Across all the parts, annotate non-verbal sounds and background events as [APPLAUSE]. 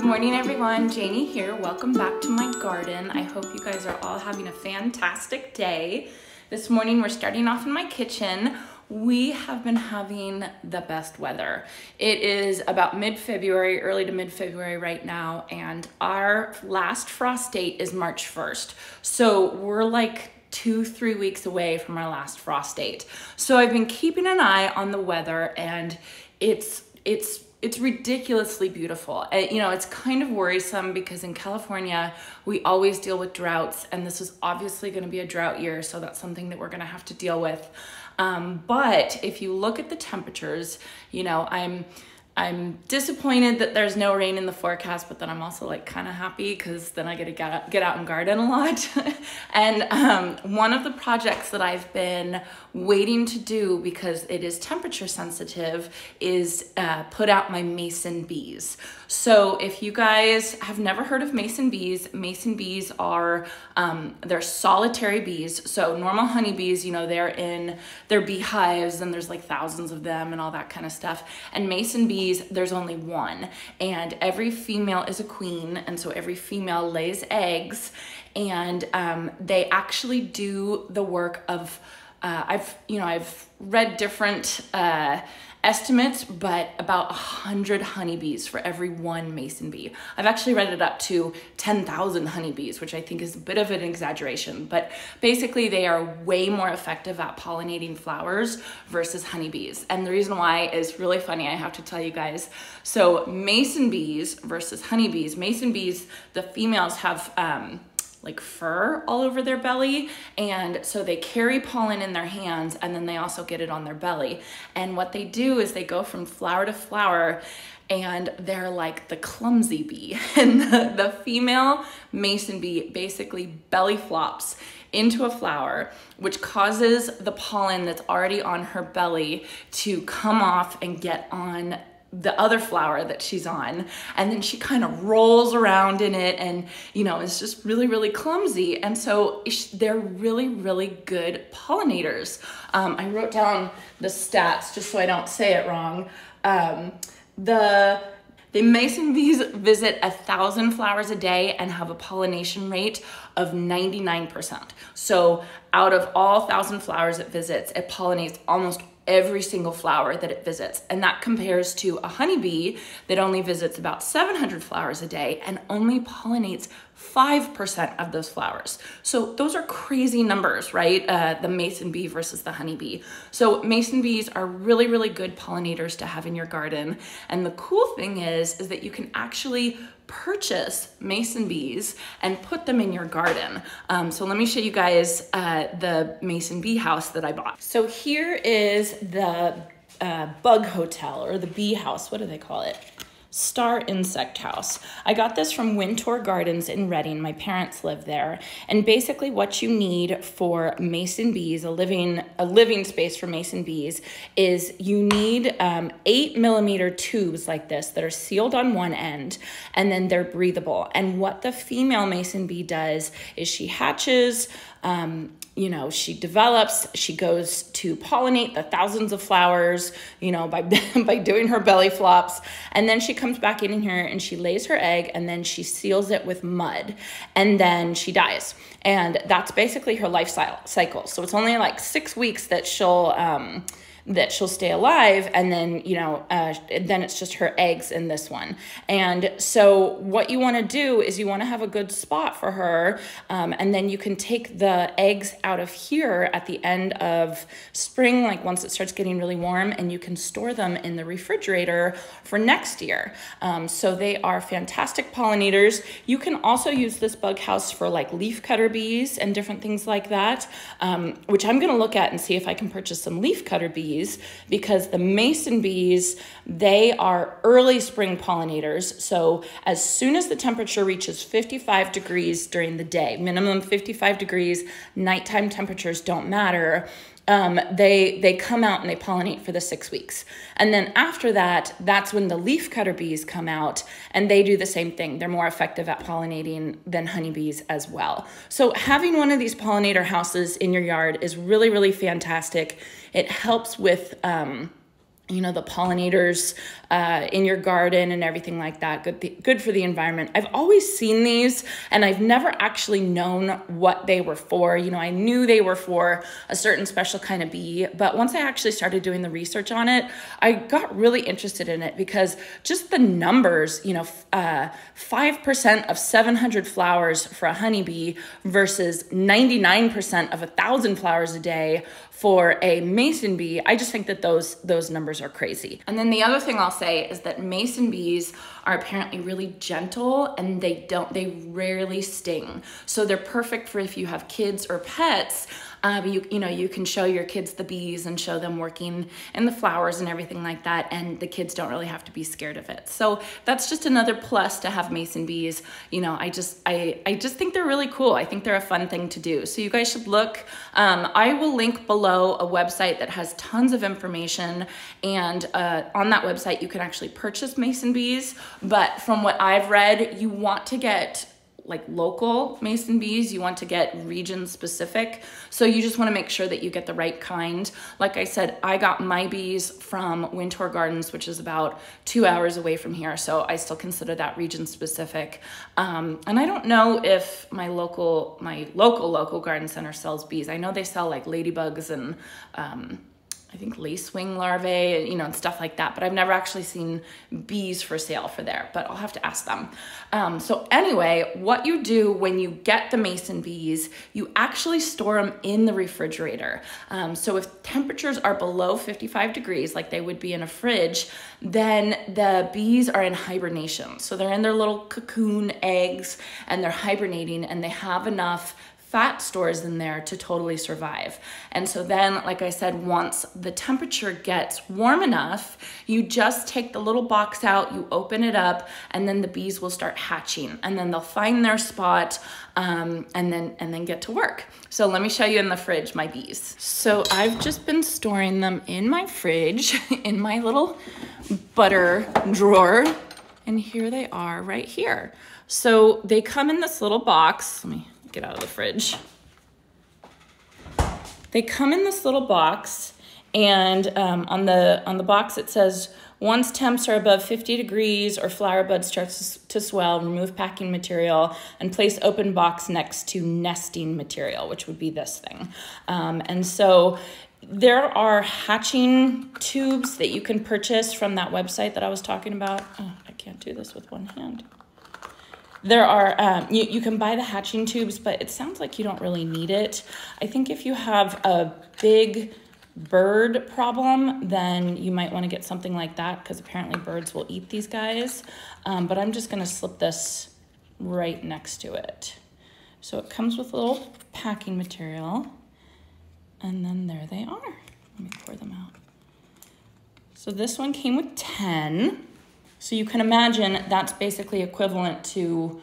Good morning, everyone. Janie here. Welcome back to my garden. I hope you guys are all having a fantastic day. This morning, we're starting off in my kitchen. We have been having the best weather. It is about mid February, early to mid February right now, and our last frost date is March 1st. So we're like two, three weeks away from our last frost date. So I've been keeping an eye on the weather, and it's it's it's ridiculously beautiful. Uh, you know, it's kind of worrisome because in California, we always deal with droughts, and this is obviously going to be a drought year, so that's something that we're going to have to deal with. Um, but if you look at the temperatures, you know, I'm I'm disappointed that there's no rain in the forecast, but then I'm also like kind of happy because then I get to get out, get out and garden a lot. [LAUGHS] and um, one of the projects that I've been waiting to do because it is temperature sensitive is uh, put out my mason bees. So if you guys have never heard of mason bees, mason bees are um, they're solitary bees. So normal honeybees, you know, they're in their beehives and there's like thousands of them and all that kind of stuff. And mason bees bees, there's only one. And every female is a queen, and so every female lays eggs, and um, they actually do the work of. Uh, I've you know I've read different. Uh, estimates, but about 100 honeybees for every one mason bee. I've actually read it up to 10,000 honeybees, which I think is a bit of an exaggeration, but basically they are way more effective at pollinating flowers versus honeybees. And the reason why is really funny, I have to tell you guys. So mason bees versus honeybees, mason bees, the females have um, like fur all over their belly. And so they carry pollen in their hands and then they also get it on their belly. And what they do is they go from flower to flower and they're like the clumsy bee. [LAUGHS] And the, the female mason bee basically belly flops into a flower, which causes the pollen that's already on her belly to come off and get on the other flower that she's on and then she kind of rolls around in it and you know is just really really clumsy. And so they're really really good pollinators. Um, i wrote down the stats just so i don't say it wrong. Um, the the mason bees visit a thousand flowers a day and have a pollination rate of 99%. So out of all thousand flowers it visits, it pollinates almost every single flower that it visits. And that compares to a honeybee that only visits about 700 flowers a day and only pollinates 5% of those flowers. So those are crazy numbers, right? Uh, the mason bee versus the honeybee. So mason bees are really, really good pollinators to have in your garden. And the cool thing is, is that you can actually purchase mason bees and put them in your garden. Um, so let me show you guys uh, the mason bee house that I bought. So here is the uh, bug hotel or the bee house. What do they call it? Star Insect House. I got this from Wyntour Gardens in Redding. My parents live there. And basically what you need for mason bees, a living, a living space for mason bees, is you need um, eight millimeter tubes like this that are sealed on one end and then they're breathable. And what the female mason bee does is she hatches um, you know, she develops, she goes to pollinate the thousands of flowers, you know, by, [LAUGHS] by doing her belly flops. And then she comes back in here and she lays her egg and then she seals it with mud and then she dies. And that's basically her life cycle. So it's only like six weeks that she'll, um, that she'll stay alive and then you know uh, then it's just her eggs in this one. And so what you want to do is you want to have a good spot for her um, and then you can take the eggs out of here at the end of spring like once it starts getting really warm and you can store them in the refrigerator for next year. Um, so they are fantastic pollinators. You can also use this bug house for like leaf cutter bees and different things like that um, which i'm going to look at and see if i can purchase some leaf cutter bees bees because the mason bees, they are early spring pollinators. So as soon as the temperature reaches 55 degrees during the day, minimum 55 degrees, nighttime temperatures don't matter um, they they come out and they pollinate for the six weeks. And then after that that's when the leaf cutter bees come out and they do the same thing. They're more effective at pollinating than honeybees as well. So having one of these pollinator houses in your yard is really really fantastic. It helps with um, you know the pollinators uh, in your garden and everything like that. Good good for the environment. I've always seen these and i've never actually known what they were for. You know i knew they were for a certain special kind of bee but once i actually started doing the research on it i got really interested in it because just the numbers you know uh, 5% of 700 flowers for a honeybee versus 99% of a thousand flowers a day for a mason bee i just think that those those numbers are crazy. And then the other thing i'll say is that mason bees are apparently really gentle and they don't they rarely sting. So they're perfect for if you have kids or pets um, you you know you can show your kids the bees and show them working in the flowers and everything like that, and the kids don't really have to be scared of it. So that's just another plus to have mason bees. You know, I just I I just think they're really cool. I think they're a fun thing to do. So you guys should look. Um, I will link below a website that has tons of information, and uh, on that website you can actually purchase mason bees. But from what I've read, you want to get like local mason bees, you want to get region specific. So you just want to make sure that you get the right kind. Like I said, I got my bees from Wyntour Gardens, which is about two hours away from here. So I still consider that region specific. Um, and I don't know if my local, my local, local garden center sells bees. I know they sell like ladybugs and um, I think lacewing larvae, you know, and stuff like that. But I've never actually seen bees for sale for there, but I'll have to ask them. Um, so anyway, what you do when you get the mason bees, you actually store them in the refrigerator. Um, so if temperatures are below 55 degrees, like they would be in a fridge, then the bees are in hibernation. So they're in their little cocoon eggs and they're hibernating and they have enough fat stores in there to totally survive. And so then, like I said, once the temperature gets warm enough, you just take the little box out, you open it up, and then the bees will start hatching. And then they'll find their spot um, and then and then get to work. So let me show you in the fridge my bees. So I've just been storing them in my fridge, [LAUGHS] in my little butter drawer. And here they are right here. So they come in this little box. Let me get out of the fridge. They come in this little box, and um, on the on the box it says once temps are above 50 degrees or flower bud starts to swell, remove packing material and place open box next to nesting material, which would be this thing. Um, and so there are hatching tubes that you can purchase from that website that I was talking about. Oh, I can't do this with one hand. There are, um, you, you can buy the hatching tubes, but it sounds like you don't really need it. I think if you have a big bird problem, then you might want to get something like that because apparently birds will eat these guys. Um, but I'm just going to slip this right next to it. So it comes with a little packing material. And then there they are. Let me pour them out. So this one came with 10. So you can imagine that's basically equivalent to,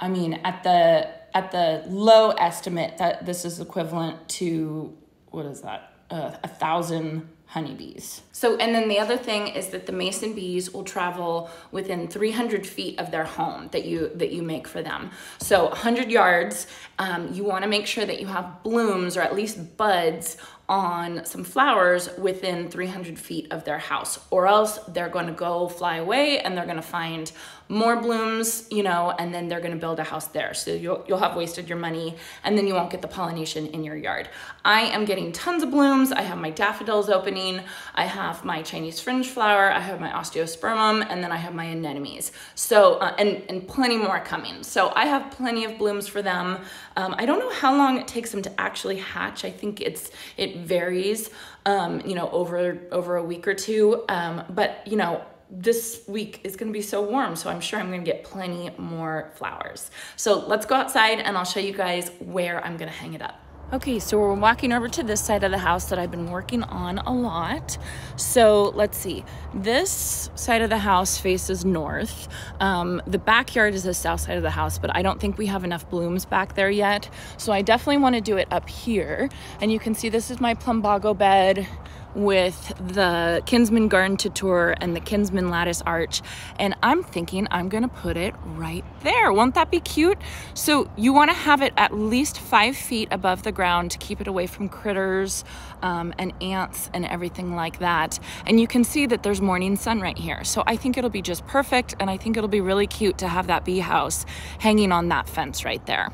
I mean, at the at the low estimate that this is equivalent to what is that? Uh, a thousand honeybees. So, and then the other thing is that the mason bees will travel within 300 feet of their home that you that you make for them. So, 100 yards. Um, you want to make sure that you have blooms or at least buds on some flowers within 300 feet of their house, or else they're going to go fly away and they're going to find more blooms, you know, and then they're going to build a house there. So you'll, you'll have wasted your money and then you won't get the pollination in your yard. I am getting tons of blooms. I have my daffodils opening. I have my Chinese fringe flower. I have my osteospermum and then I have my anemones. So, uh, and, and plenty more coming. So I have plenty of blooms for them. Um, I don't know how long it takes them to actually hatch. I think it's, it varies, um, you know, over, over a week or two. Um, but, you know, this week is going to be so warm, so I'm sure I'm going to get plenty more flowers. So let's go outside and I'll show you guys where I'm going to hang it up. Okay, so we're walking over to this side of the house that I've been working on a lot. So let's see. This side of the house faces north. Um, the backyard is the south side of the house, but I don't think we have enough blooms back there yet. So I definitely want to do it up here. And you can see this is my plumbago bed with the Kinsman Garden Tuteur and the Kinsman Lattice Arch. And I'm thinking I'm gonna put it right there. Won't that be cute? So you wanna have it at least five feet above the ground to keep it away from critters um, and ants and everything like that. And you can see that there's morning sun right here. So I think it'll be just perfect. And I think it'll be really cute to have that bee house hanging on that fence right there.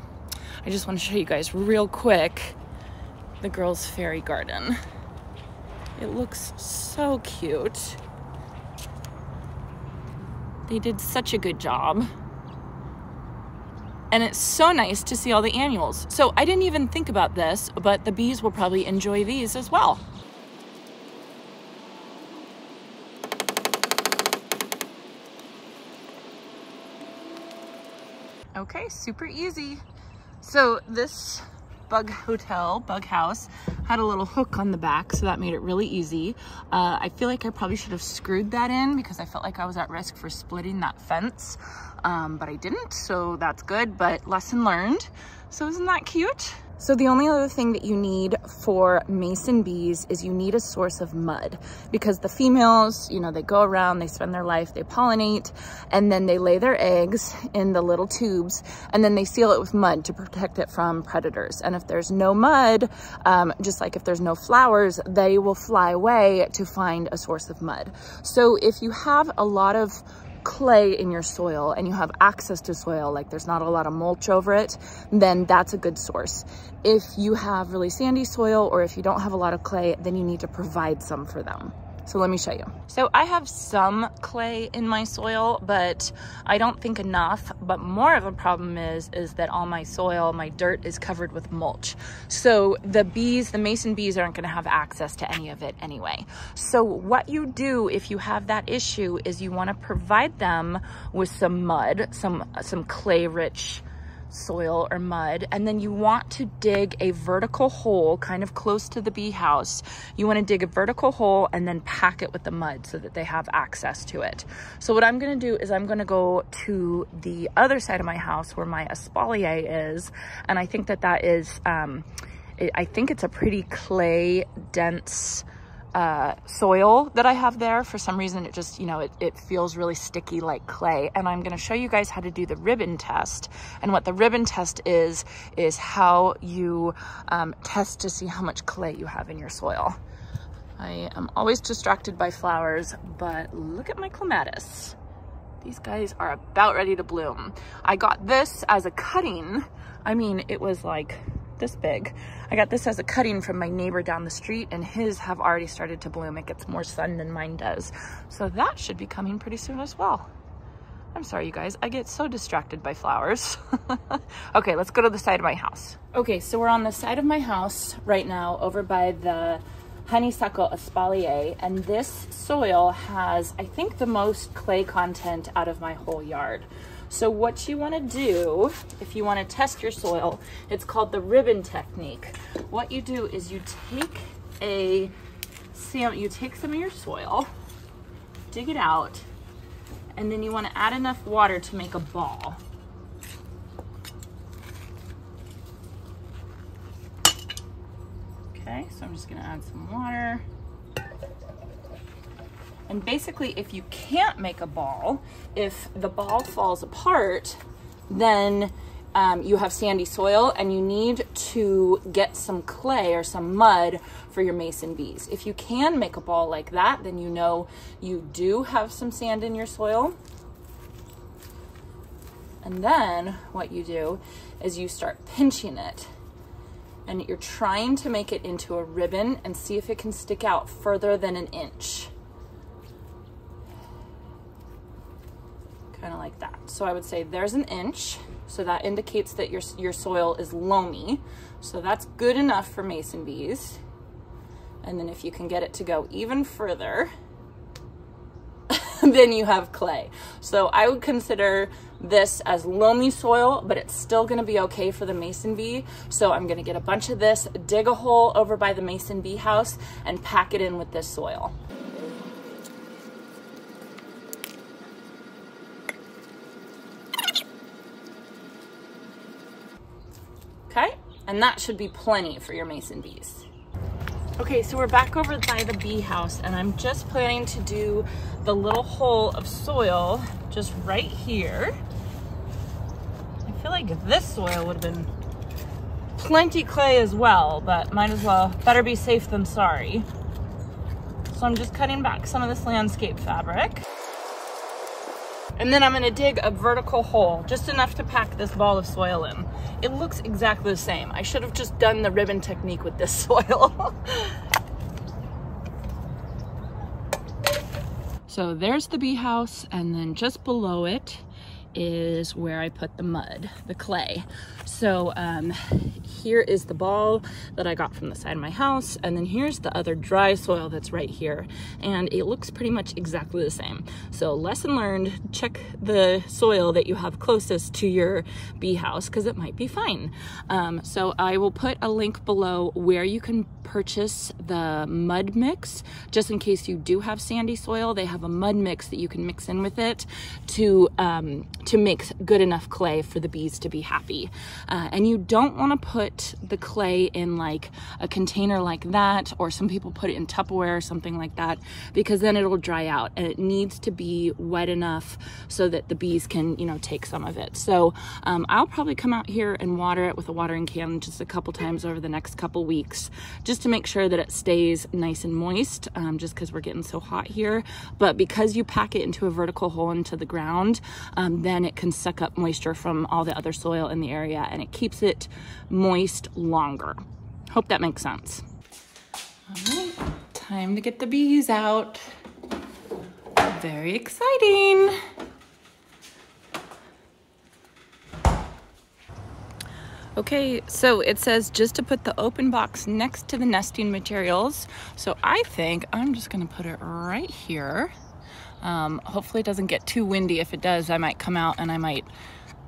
I just wanna show you guys real quick the girls' fairy garden. It looks so cute. They did such a good job. And it's so nice to see all the annuals. So I didn't even think about this, but the bees will probably enjoy these as well. Okay, super easy. So this bug hotel, bug house, had a little hook on the back, so that made it really easy. Uh, I feel like I probably should have screwed that in because I felt like I was at risk for splitting that fence, um, but I didn't, so that's good, but lesson learned. So isn't that cute? So the only other thing that you need for mason bees is you need a source of mud because the females, you know, they go around, they spend their life, they pollinate, and then they lay their eggs in the little tubes and then they seal it with mud to protect it from predators. And if there's no mud, um, just like if there's no flowers, they will fly away to find a source of mud. So if you have a lot of clay in your soil and you have access to soil, like there's not a lot of mulch over it, then that's a good source. If you have really sandy soil or if you don't have a lot of clay, then you need to provide some for them. So let me show you. So I have some clay in my soil, but I don't think enough. But more of a problem is, is that all my soil, my dirt is covered with mulch. So the bees, the mason bees aren't gonna have access to any of it anyway. So what you do if you have that issue is you wanna provide them with some mud, some, some clay rich soil or mud and then you want to dig a vertical hole kind of close to the bee house. You want to dig a vertical hole and then pack it with the mud so that they have access to it. So what i'm going to do is i'm going to go to the other side of my house where my espalier is and i think that that is um, i think it's a pretty clay dense uh, soil that I have there. For some reason, it just, you know, it, it feels really sticky like clay. And I'm gonna show you guys how to do the ribbon test. And what the ribbon test is, is how you um, test to see how much clay you have in your soil. I am always distracted by flowers, but look at my clematis. These guys are about ready to bloom. I got this as a cutting. I mean, it was like this big. I got this as a cutting from my neighbor down the street and his have already started to bloom. It gets more sun than mine does. So that should be coming pretty soon as well. I'm sorry, you guys. I get so distracted by flowers. [LAUGHS] okay, let's go to the side of my house. Okay, so we're on the side of my house right now over by the honeysuckle espalier and this soil has I think the most clay content out of my whole yard so what you want to do, if you want to test your soil, it's called the ribbon technique. What you do is you take a, you take some of your soil, dig it out, and then you want to add enough water to make a ball. Okay, so I'm just to add some water. And basically, if you can't make a ball, if the ball falls apart, then um, you have sandy soil and you need to get some clay or some mud for your mason bees. If you can make a ball like that, then you know you do have some sand in your soil. And then what you do is you start pinching it and you're trying to make it into a ribbon and see if it can stick out further than an inch. Kind of like that. So I would say there's an inch. So that indicates that your, your soil is loamy. So that's good enough for mason bees. And then if you can get it to go even further, [LAUGHS] then you have clay. So I would consider this as loamy soil, but it's still gonna be okay for the mason bee. So I'm gonna get a bunch of this, dig a hole over by the mason bee house and pack it in with this soil. And that should be plenty for your mason bees. Okay, so we're back over by the bee house and I'm just planning to do the little hole of soil just right here. I feel like this soil would have been plenty clay as well, but might as well, better be safe than sorry. So I'm just cutting back some of this landscape fabric. And then I'm gonna dig a vertical hole, just enough to pack this ball of soil in. It looks exactly the same. I should have just done the ribbon technique with this [LAUGHS] soil. so there's the bee house, and then just below it is where I put the mud, the clay. So um, here is the ball that I got from the side of my house. And then here's the other dry soil that's right here. And it looks pretty much exactly the same. So lesson learned, check the soil that you have closest to your bee house because it might be fine. Um, so I will put a link below where you can purchase the mud mix just in case you do have sandy soil. They have a mud mix that you can mix in with it to, um, to make good enough clay for the bees to be happy. Uh, and you don't want to put the clay in like a container like that, or some people put it in Tupperware or something like that, because then it'll dry out and it needs to be wet enough so that the bees can, you know, take some of it. So um, I'll probably come out here and water it with a watering can just a couple times over the next couple weeks, just to make sure that it stays nice and moist, um, just because we're getting so hot here. But because you pack it into a vertical hole into the ground, um, then it can suck up moisture from all the other soil in the area and it keeps it moist longer. Hope that makes sense. All right, time to get the bees out. Very exciting. Okay, so it says just to put the open box next to the nesting materials. So I think I'm just gonna put it right here. Um, hopefully it doesn't get too windy. If it does, I might come out and I might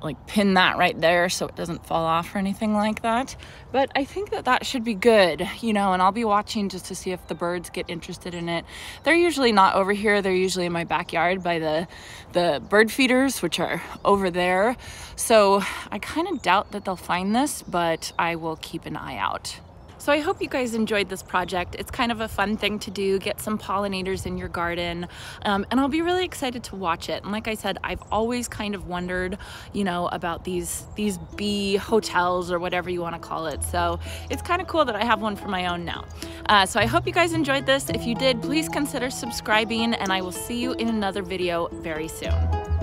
like pin that right there so it doesn't fall off or anything like that. But I think that that should be good, you know, and I'll be watching just to see if the birds get interested in it. They're usually not over here. They're usually in my backyard by the, the bird feeders, which are over there. So I kind of doubt that they'll find this, but I will keep an eye out. So I hope you guys enjoyed this project. It's kind of a fun thing to do, get some pollinators in your garden, um, and I'll be really excited to watch it. And like I said, I've always kind of wondered, you know, about these, these bee hotels or whatever you want to call it. So it's kind of cool that I have one for my own now. Uh, so I hope you guys enjoyed this. If you did, please consider subscribing and I will see you in another video very soon.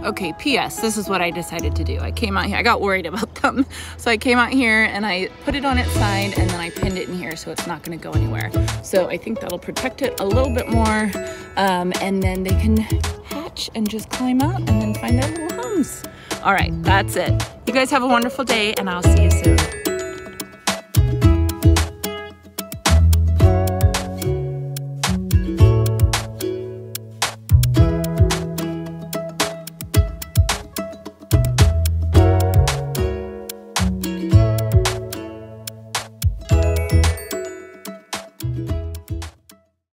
Okay, P.S. This is what I decided to do. I came out here, I got worried about them. [LAUGHS] So I came out here and I put it on its side and then I pinned it in here so it's not gonna go anywhere. So I think that'll protect it a little bit more um, and then they can hatch and just climb out and then find their little homes. All right, that's it. You guys have a wonderful day and I'll see you soon.